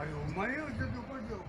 아니 엄마예요 저도 거죠